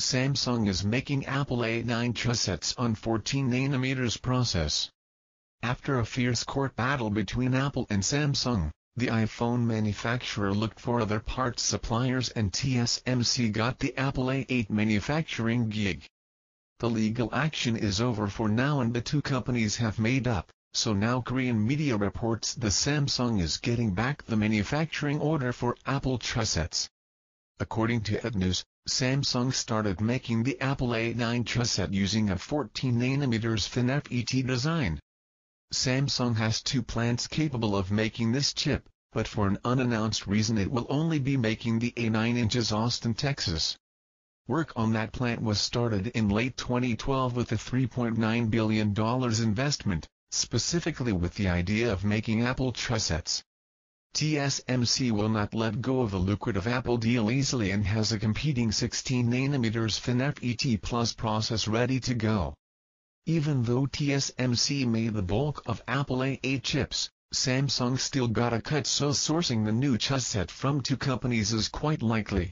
Samsung is making Apple A9 chipsets on 14nm process. After a fierce court battle between Apple and Samsung, the iPhone manufacturer looked for other parts suppliers and TSMC got the Apple A8 manufacturing gig. The legal action is over for now and the two companies have made up, so now Korean media reports the Samsung is getting back the manufacturing order for Apple chipsets. According to Etnews, Samsung started making the Apple A9 chipset using a 14nm FinFET design. Samsung has two plants capable of making this chip, but for an unannounced reason it will only be making the A9 inches Austin, Texas. Work on that plant was started in late 2012 with a $3.9 billion investment, specifically with the idea of making Apple chipsets. TSMC will not let go of the lucrative Apple deal easily and has a competing 16nm FinFET Plus process ready to go. Even though TSMC made the bulk of Apple A8 chips, Samsung still got a cut so sourcing the new chipset from two companies is quite likely.